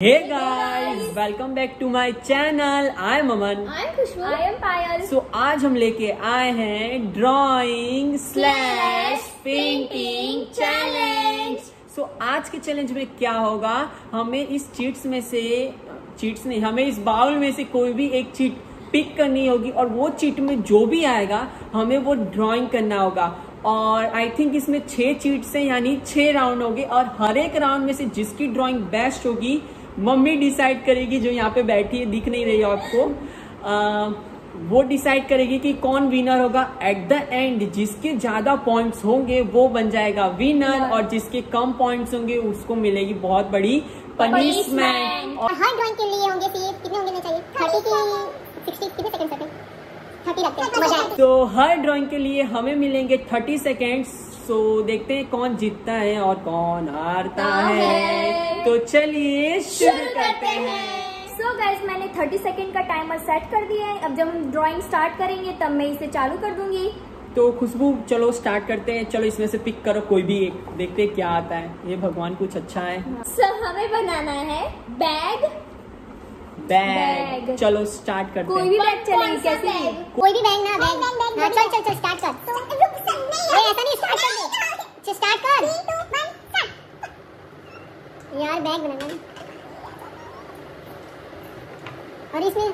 Hey guys, welcome back to my channel. I am Aman. I am Kushbu. I am Payal. So आज हम लेके आए हैं drawing slash painting challenge so आज के challenge में क्या होगा हमें इस चीट्स में से चीट्स नहीं हमें इस बाउल में से कोई भी एक चीट पिक करनी होगी और वो चीट में जो भी आएगा हमें वो ड्राइंग करना होगा और आई थिंक इसमें छह चीट्स हैं यानी छह राउंड होंगे और हर एक राउंड में से जिसकी ड्राइंग बेस्ट होगी मम्मी डिसाइड करेगी जो यहाँ पे बैठी है दिख नहीं रही है आपको। आ, वो डिसाइड करेगी कि कौन विनर होगा। एट द एंड जिसके ज़्यादा पॉइंट्स होंगे वो बन जाएगा विनर और जिसके कम पॉइंट्स होंगे उसको मिलेगी बहुत बड़ी पनिशमेंट और हर ड्राइंग के लिए होंगे कितने होंगे चाहिए? थर्टी की सिक्सटी कितने सेकंड हैं। रखते हैं। तो हर ड्राइंग के लिए हमें मिलेंगे थर्टी सेकेंड्स सो देखते हैं कौन जीतता है और कौन हारता है। तो चलिए शुरू करते हैं। सो गाइस मैंने 30 सेकंड का टाइमर सेट कर दिया है। अब जब हम ड्राइंग स्टार्ट करेंगे तब मैं इसे चालू कर दूँगी। तो खुशबू चलो स्टार्ट करते हैं। चलो इसमें से पिक करो कोई भी एक देखते हैं क्या आता है। ये भगवान कुछ अच्छा है। सो हमें बनाना है बैग बैग बैग। चलो स्टार्ट करते कोई हैं भी बैग चलेगी कैसे कोई भी बैग ना बैग हाँ चल चल चल स्टार्ट कर। ऐसा नहीं स्टार्ट चल स्टार्ट कर। यार बैग बनाना और इसमें?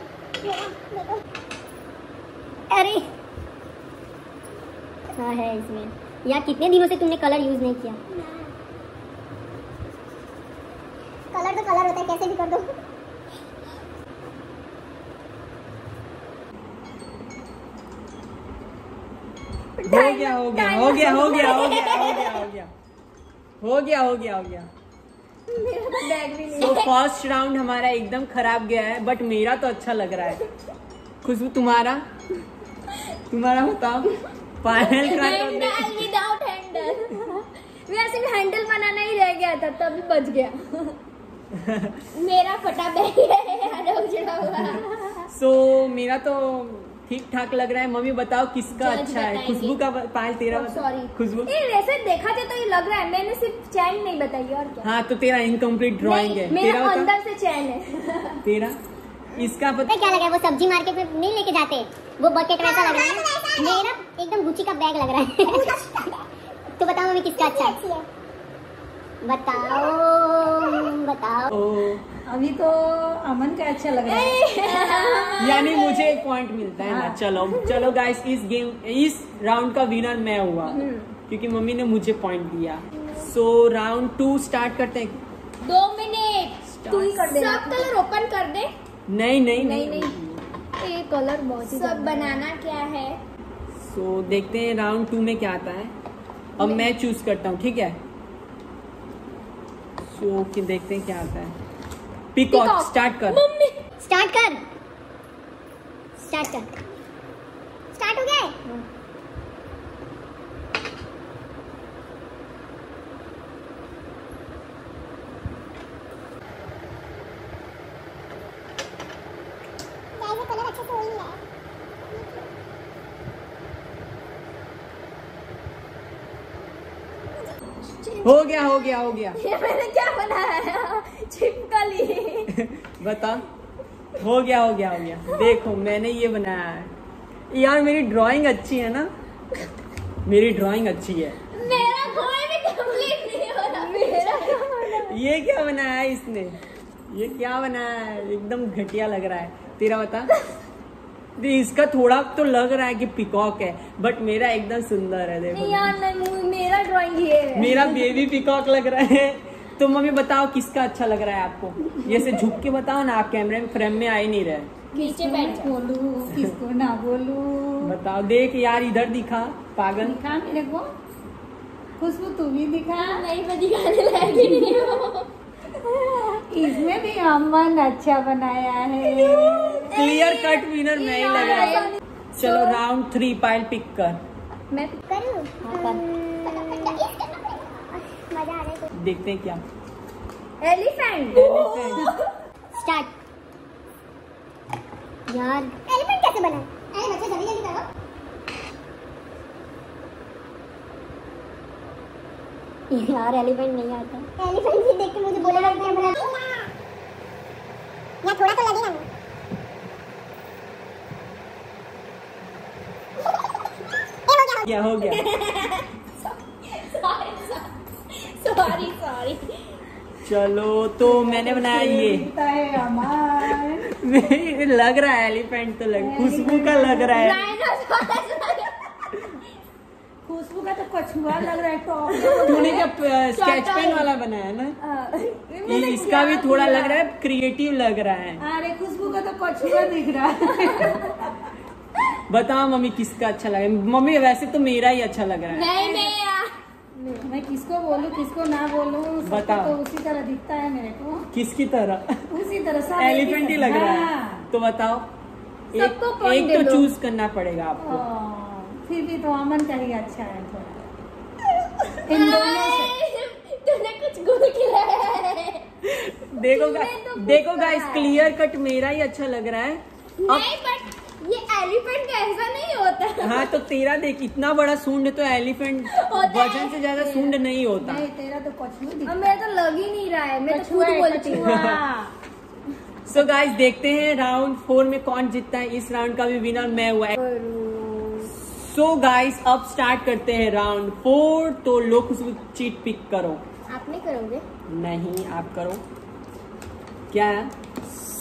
अरे। हाँ है इसमें। यार, कितने दिनों से तुमने कलर यूज़ नहीं किया? कलर तो कलर होता है, कैसे भी कर दो हो गया हो गया हो गया हो गया हो गया हो गया हो गया। हो गया हो गया हो गया। मेरा तो भी नहीं फ़र्स्ट राउंड हमारा एकदम खराब गया है बट मेरा तो अच्छा लग रहा है। खुशबू तुम्हारा? तुम्हारा बताओ। फाइनल विदाउट हैंडल वैसे भी हैंडल बनाना ही रह गया था तभी बच गया। मेरा फटा बैग है सो मेरा तो ठीक ठाक लग रहा है। मम्मी बताओ किसका अच्छा है? खुशबू का पायल तेरा सॉरी खुशबू। वैसे देखा जाए तो ये लग रहा है। मैंने सिर्फ़ चैन नहीं बताई और क्या? हाँ तो तेरा इनकम्प्लीट ड्राइंग है। तेरा मेरा अंदर से चैन है। तेरा? इसका पता क्या लग रहा है? वो सब्ज़ी मार्केट में नहीं लेके जाते। वो बकेट वैसा लग रहा है। मेरा एकदम गुच्ची का बैग लग रहा है। तो बताओ मम्मी किसका अच्छा है? बताओ बताओ। अभी तो अमन का अच्छा लग रहा है। यानी मुझे एक पॉइंट मिलता है ना। हाँ। चलो चलो गाइस इस गेम इस राउंड का विनर मैं हुआ। हम्म। क्योंकि मम्मी ने मुझे पॉइंट दिया। सो राउंड टू स्टार्ट करते हैं। दो मिनट। तू ही कर दे सब कलर ओपन कर दे। नहीं नहीं नहीं। नहीं ये कलर बहुत ही। सब बनाना क्या है? सो देखते हैं राउंड टू में क्या आता है। अब मैं चूज़ करता हूँ ठीक है? सो कि देखते हैं क्या आता है। पिकॉक। स्टार्ट कर. मम्मी स्टार्ट कर. स्टार्ट कर. स्टार्ट हो गया? है? अच्छे हो ही है। हो गया हो गया हो गया। ये मैंने क्या बनाया? छिपकली बता। हो गया हो गया हो गया। देखो मैंने ये बनाया है। यार मेरी ड्राइंग अच्छी है ना? मेरी ड्राइंग अच्छी है। मेरा कोई भी कंप्लीट नहीं हो रहा। मेरा ये क्या बनाया है इसने? ये क्या बनाया है? एकदम घटिया लग रहा है। तेरा बता। इसका थोड़ा तो लग रहा है कि पिकॉक है बट मेरा एकदम सुंदर है देखो। यार मेरा ड्राइंग ये है। मेरा बेबी पिकॉक लग रहा है। तो मम्मी बताओ किसका अच्छा लग रहा है आपको? जैसे झुक के बताओ ना आप कैमरे में फ्रेम में आ ही नहीं रहे। नीचे बैठ? बोलू किसको ना बोलू। बताओ देख यार इधर दिखा पागल। दिखा मेरे को? खुशबू तू भी दिखा। नहीं मैं दिखाने लायक हूँ। इसमें भी अमन अच्छा बनाया है। क्लियर कट विनर मैं ही लग रहा है। चलो राउंड थ्री पाइल पिक कर। मैं करूँ? हाँ, आ रहा है देखते हैं क्या। Elephant Elephant। स्टार्ट यार। एलिफेंट कैसे बना? अरे बच्चे जल्दी जल्दी करो। यार एलिफेंट नहीं आता। एलिफेंट भी देख के मुझे बोला क्या बना यहाँ थोड़ा तो लगे ना। क्या हो गया सॉरी सॉरी चलो तो मैंने बनाया ये। है लग रहा है एलिफेंट तो लग खुशबू का लग रहा है। खुशबू का तो कछुआ लग रहा है टॉप तूने जब स्केच पेन वाला बनाया ना? इसका भी थोड़ा लग रहा है क्रिएटिव लग रहा है। अरे खुशबू का तो कछुआ दिख रहा है। बताओ मम्मी किसका अच्छा लगा? मम्मी वैसे तो मेरा ही अच्छा लग रहा है। नहीं नहीं मैं किसको बोलूँ किसको ना बोलूँ बताओ। तो उसी तरह दिखता है मेरे को। किसकी तरह? उसी तरह सब एलिफेंट ही लग रहा है। हाँ। तो बताओ एक, एक तो चूज़ करना पड़ेगा आपको। हाँ, फिर भी तो अमन का ही अच्छा है थोड़ा। इन दोनों से तूने कुछ गुड़ खिलाया है। देखो तो देखो गाइस क्लियर कट मेरा ही अच्छा लग रहा है। नहीं बट ये एलिफेंट का ऐसा नहीं होता। हाँ तो तेरा देख इतना बड़ा सूंड तो एलिफेंट वज़न से ज़्यादा सूंड नहीं होता। नहीं तेरा तो अब दिखता। मेरा तो लग ही नहीं रहा है मैं तो खुद बोलती हूँ। सो गाइस देखते हैं राउंड फोर में कौन जीतता है। इस राउंड का भी विनर मैं हुआ है। सो गाइस अब स्टार्ट करते हैं राउंड फोर तो लोग उसको चीट पिक करो। आप नहीं करोगे? नहीं आप करो। क्या? है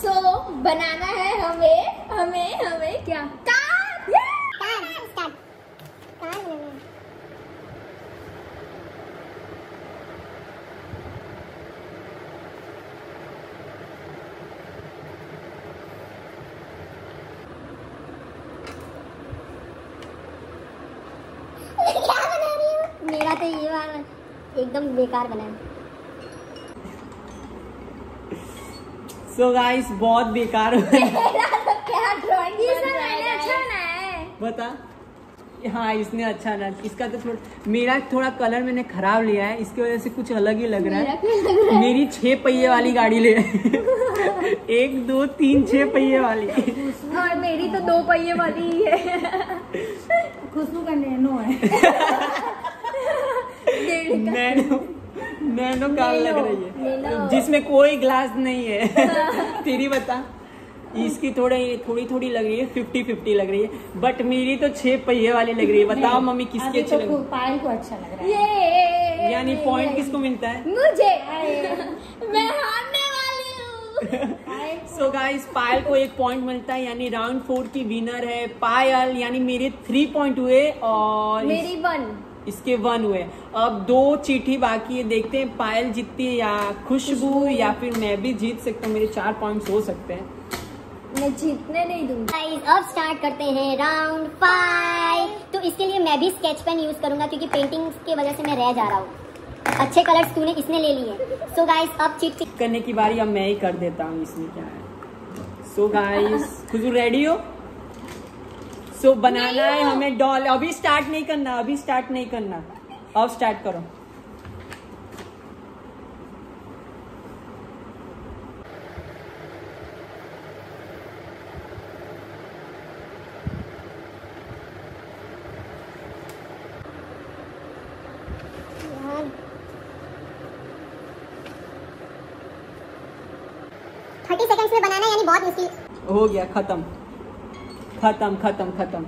सो so, बनाना है हमें हमें हमें क्या? कार! कार स्टार्ट कार बनाना क्या बना रही मेरा तो ये वाला एकदम बेकार बना है। सो गाइस बहुत बेकार अच्छा बता। हाँ इसने अच्छा ना इसका तो थोड़ा मेरा थोड़ा कलर मैंने खराब लिया है। इसकी वजह से कुछ अलग ही लग रहा है। मेरी छह पहिए वाली गाड़ी ले एक दो तीन छह पहिए वाली। और मेरी तो दो पहिए वाली ही है। खुशबू का नैनो है। नैनो नैनो कार लग रही है। जिसमें कोई ग्लास नहीं है। तेरी बता। इसकी थोड़ी थोड़ी थोड़ी लग रही है फिफ्टी फिफ्टी लग रही है। बट मेरी तो छह पहिए वाली लग रही है। बताओ मम्मी किसकी अच्छी तो लग रही पायल को अच्छा लग रहा है। यानी पॉइंट किसको मिलता है? मुझे। मैं हारने वाली हूँ। सो गाइस पायल को एक पॉइंट मिलता है यानी राउंड फोर की विनर है पायल यानी मेरे थ्री पॉइंट हुए और मेरी वन इसके वन हुए। अब दो चिट्ठी बाकी है देखते हैं पायल जीतती है या खुशबू या फिर मैं भी जीत सकता हूँ मेरे चार पॉइंट्स हो सकते हैं। मैं जीतने नहीं दूँगी। अब स्टार्ट करते हैं राउंड फाइव तो इसके लिए मैं भी स्केच पेन यूज़ करूँगा क्योंकि पेंटिंग की वजह से मैं रह जा रहा हूँ। अच्छे कलर्स तूने इसने ले लिए। सो गाइस अब चिट चिट करने की बारी अब मैं ही कर देता हूँ इसमें क्या है? सो गाइस खुशबू रेडी हो? सो so, बनाना है हमें डॉल अभी स्टार्ट नहीं करना अभी स्टार्ट नहीं करना। अब स्टार्ट करो। थर्टी सेकेंड्स में बनाना है यानी बहुत मुश्किल। हो गया खत्म। खत्म खत्म खत्म।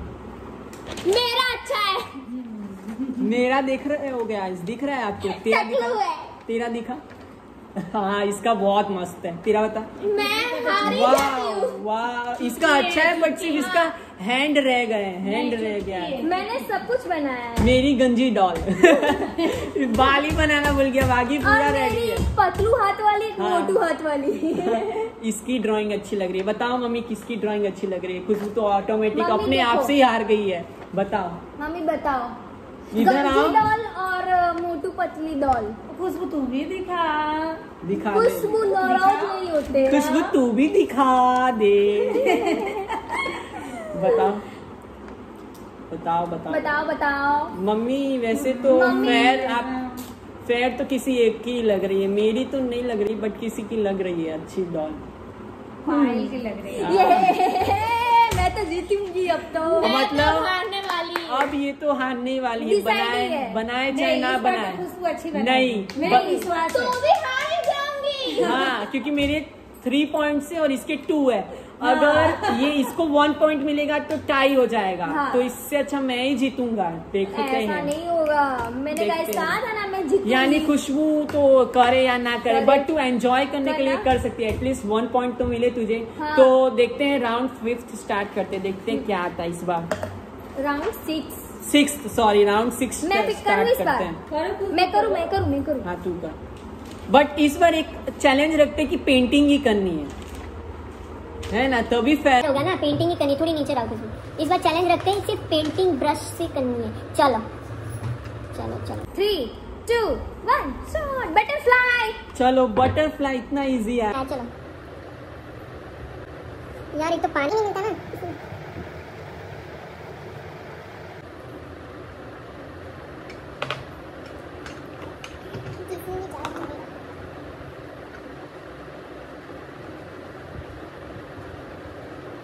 मेरा अच्छा है। मेरा देख रहे हो गया दिख रहा है आपको। तेरा दिखा। तेरा दिखा। हाँ इसका बहुत मस्त है। तेरा बता। मैं हारी वाह वाह इसका अच्छा है बट सिर्फ़ इसका हैंड रह गए हैंड रह गया। मैंने सब कुछ बनाया है। मेरी गंजी डॉल। बाली बनाना भूल गया बाकी पूरा रह है पतलू हाथ वाली हाँ। मोटू हाथ वाली। इसकी ड्राइंग अच्छी लग रही है। बताओ मम्मी किसकी ड्राइंग अच्छी लग रही है? खुशबू तो ऑटोमेटिक अपने आप से ही हार गई है। बताओ। मम्मी बताओ। इधर आओ। डॉल और मोटू पतली डॉल। खुशबू तू भी दिखा। दिखा खुशबू नाराज़ नहीं होते खुशबू तू भी दिखा दे। बताओ। बताओ बताओ। बताओ बताओ। मम्मी वैसे तो। फेयर आप फेयर तो किसी एक की लग रही है। मेरी तो नहीं लग रही बट किसी की लग रही है अच्छी डॉल पायल की लग रही है। मैं तो जीतूँगी अब तो। मतलब- हारने वाली अब ये तो हारने वाली है। बनाए बनाए चाहे ना तो बनाए। अच्छी नहीं मेरे तो भी हार जाऊँगी। हाँ क्योंकि मेरे थ्री पॉइंट है और इसके टू है। अगर ये इसको वन पॉइंट मिलेगा तो टाई हो जाएगा। हाँ। तो इससे अच्छा मैं ही जीतूँगा। देखते ऐसा हैं। नहीं होगा। मैंने कहा था ना मैं जीतूँगी। यानी खुशबू तो करे या ना करे। बट तू एंजॉय करने के लिए कर सकती है। एटलीस्ट वन पॉइंट तो मिले तुझे। हाँ। तो देखते हैं राउंड फिफ्थ स्टार्ट करते हैं। देखते हैं क्या आता है इस बार। Round six six sorry round six मैं pick करूँ इस बार? मैं करूँ मैं करूँ मैं करूँ। हाँ तू कर। बट इस बार एक चैलेंज रखते हैं कि पेंटिंग ही करनी है। है ना तो भी फेयर होगा ना पेंटिंग ही करनी थोड़ी नीचे रखो। इस बार चैलेंज रखते हैं सिर्फ़ पेंटिंग ब्रश से करनी है। चलो। चलो चलो। Three two one shot butterfly चलो बटरफ्लाई इतना इजी है। हाँ, चलो। यार एक तो पानी नहीं मिलता ना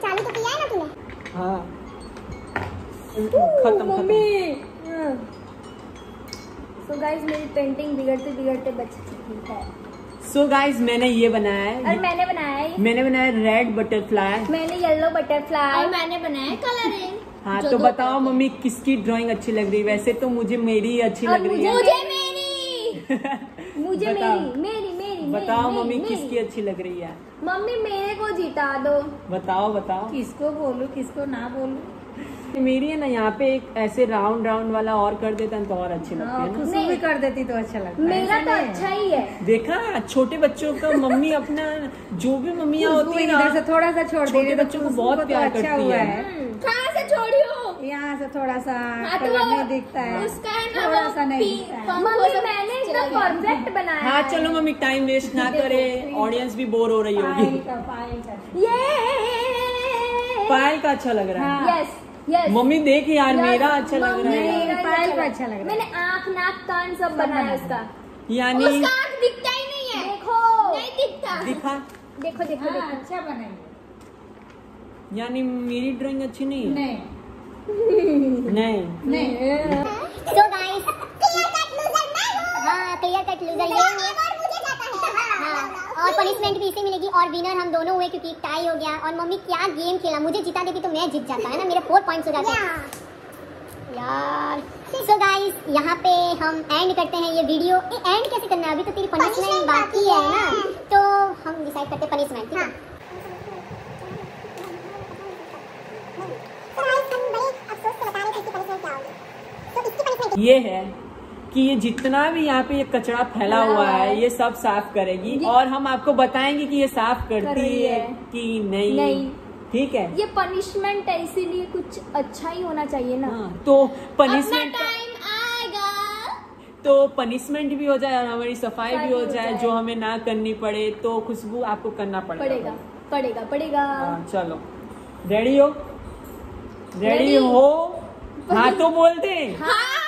चालू तो किया है ना तूने हाँ। खत्म मम्मी। सो गाइस मेरी पेंटिंग बिगड़ते बिगड़ते बच चुकी है। सो गाइस मैंने ये बनाया है। और है मैंने बनाया है। मैंने बनाया रेड बटरफ्लाई मैंने येलो बटरफ्लाई और मैंने बनाया कलरिंग हाँ तो बताओ मम्मी किसकी ड्राइंग अच्छी लग रही है? वैसे तो मुझे मेरी ही अच्छी लग रही है। मुझे मेरी। मुझे मेरी। बताओ मम्मी किसकी अच्छी लग रही है? मम्मी मेरे को जिता दो। बताओ बताओ। किसको बोलू किसको ना बोलू? मेरी है ना यहाँ पे एक ऐसे राउंड राउंड वाला और कर देता है तो और अच्छी लगती हाँ, है ना। भी कर देती तो अच्छा लगता है मेरा तो अच्छा ही है। देखा छोटे बच्चों का मम्मी अपना जो भी मम्मियाँ होती है इधर से ना थोड़ा सा छोड़ छोटे दे तो बच्चों को बहुत तो प्यार अच्छा करती हुआ है। है। कहाँ से छोड़ी हो यहाँ से थोड़ा सा हाँ, तो दिखता है। उसका है ना थोड़ा सा नहीं दिखता मम्मी मैंने एकदम परफेक्ट बनाया हाँ है। चलो मम्मी टाइम वेस्ट ना करे। ऑडियंस भी बोर हो रही होगी। का पायल का। ये पायल का अच्छा लग रहा है। हाँ। यस यस मम्मी देख यार मेरा अच्छा लग रहा है। पायल का अच्छा लग रहा है। मैंने आँख नाक कान सब बनाया बनाया। उसका। यानी उसका आँख दिखता ही नहीं है। देखो। नहीं दिखता। दिखा। देखो देखो हाँ, देखो। अच्छा बनाएँगे। यानी मेरी ड्राइंग अच्छी नहीं है? नहीं। नहीं। नहीं। So guys clear cut loser मैं हूँ हाँ क्लियर कट लूजर ये हुए और मुझे जाता है। हाँ और पनिशमेंट भी इसे मिलेगी और विनर हम दोनों हुए क्योंकि टाई हो गया। और मम्मी क्या गेम खेला? मुझे जिता देती तो मैं जीत जाता है ना? मेरे फोर पॉइंट्स हो जाते। हैं यार। सो गाइस यहाँ पे हम एंड करते हैं ये वीडियो ए एंड कैसे करना है? अभी तो तेरी पनिशमेंट बाकी है ना? तो हम डिसाइड करते हैं पनिशमेंट ठीक है? ये है कि ये जितना भी यहाँ पे ये कचरा फैला हुआ है ये सब साफ़ करेगी और हम आपको बताएँगे कि ये साफ़ करती है। कि नहीं। नहीं। ठीक है? ये पनिशमेंट है इसीलिए कुछ अच्छा ही होना चाहिए ना। हाँ, तो पनिशमेंट आएगा। तो पनिशमेंट भी हो जाए और हमारी सफ़ाई भी हो जाए जाए। जो हमें ना करनी पड़े तो खुशबू आपको करना पड़ेगा। पड़ेगा पड़ेगा पड़ेगा। हाँ, चलो। रेडी हो? रेडी हो? हाँ तो बोलते हैं हाँ।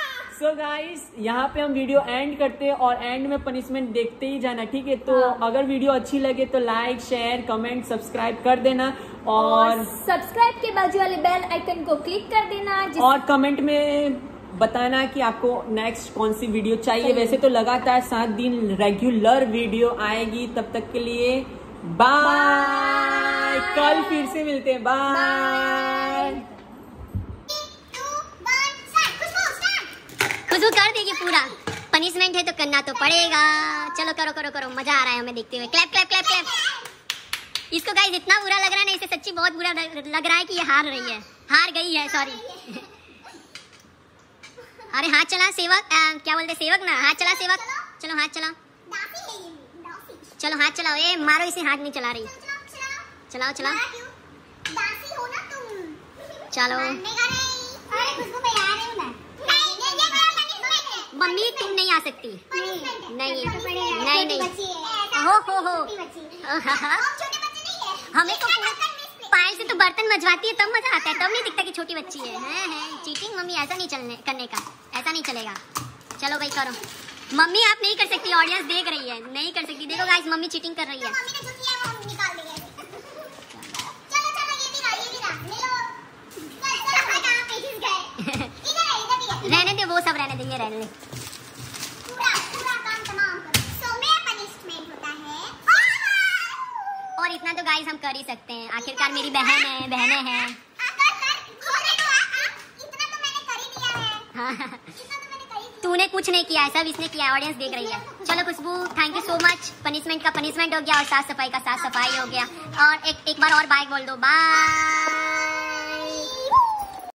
सो गाइस यहाँ पे हम वीडियो एंड करते हैं और एंड में पनिशमेंट देखते ही जाना ठीक है? तो हाँ। अगर वीडियो अच्छी लगे तो लाइक शेयर कमेंट सब्सक्राइब कर देना और और सब्सक्राइब के बाजू वाले बेल आइकन को क्लिक कर देना जिस और कमेंट में बताना कि आपको नेक्स्ट कौन सी वीडियो चाहिए। चाहिए। वैसे तो लगातार सात दिन रेगुलर वीडियो आएगी। तब तक के लिए बाय कल फिर से मिलते हैं। बाय खुशबू कर देगी पूरा। पनिशमेंट है तो करना तो पड़ेगा। चलो करो करो करो। मज़ा आ रहा है हमें देखते हुए। क्लैप क्लैप क्लैप क्लैप इसको गाइस इतना बुरा लग रहा है ना इसे सच्ची बहुत बुरा लग रहा है कि ये हार रही है। हार गई है सॉरी अरे हाथ चला सेवक। अ, क्या बोलते सेवक ना? हाथ चला सेवक। चलो हाथ चलाओ। चलो हाथ चलाओ। ए मारो इसे हाथ नहीं चला रही। चलाओ चलाओ। चलो। मम्मी तुम नहीं आ सकती। नहीं नहीं नहीं। हो हो हो हमें तो पायल से तो बर्तन मजवाती है तब मज़ा आता है तब नहीं दिखता कि छोटी बच्ची है। हैं हैं। चीटिंग मम्मी ऐसा नहीं चलने करने का। ऐसा नहीं चलेगा। चलो भाई करो। मम्मी आप नहीं कर सकती ऑडियंस देख रही है। नहीं कर सकती। देखो गाइस मम्मी चीटिंग कर रही है। रहने दे वो सब रहने देंगे रहने दे। और इतना तो गाइस हम कर ही सकते हैं। आखिरकार मेरी बहन है, बहने हैं। हाँ। तूने कुछ नहीं किया है सब इसने किया ऑडियंस देख रही है। चलो Khushboo thank you so much punishment का पनिशमेंट हो गया और साफ़ सफ़ाई का साफ़ सफ़ाई हो गया। और एक एक बार और बाय बोल दो। बाय